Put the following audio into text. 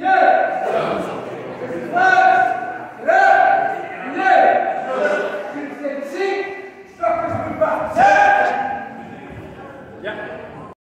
Yeah.